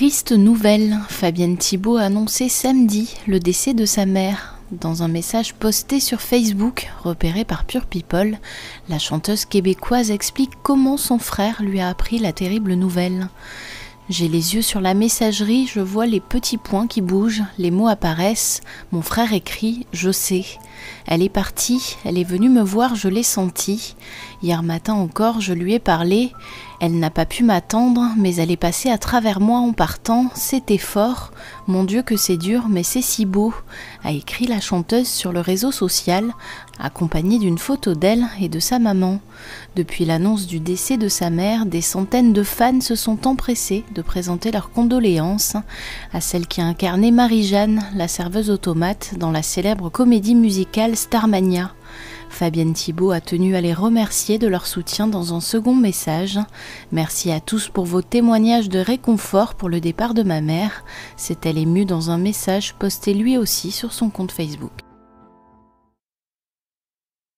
Triste nouvelle, Fabienne Thibault a annoncé samedi le décès de sa mère. Dans un message posté sur Facebook, repéré par Pure People, la chanteuse québécoise explique comment son frère lui a appris la terrible nouvelle. J'ai les yeux sur la messagerie, je vois les petits points qui bougent, les mots apparaissent, mon frère écrit, je sais. Elle est partie, elle est venue me voir, je l'ai senti. Hier matin encore, je lui ai parlé. Elle n'a pas pu m'attendre, mais elle est passée à travers moi en partant. C'était fort. Mon Dieu que c'est dur, mais c'est si beau, a écrit la chanteuse sur le réseau social, accompagnée d'une photo d'elle et de sa maman. Depuis l'annonce du décès de sa mère, des centaines de fans se sont empressés de présenter leurs condoléances à celle qui a incarné Marie-Jeanne, la serveuse automate, dans la célèbre comédie musicale Starmania. Fabienne Thibault a tenu à les remercier de leur soutien dans un second message. Merci à tous pour vos témoignages de réconfort pour le départ de ma mère. C'est elle émue dans un message posté lui aussi sur son compte Facebook.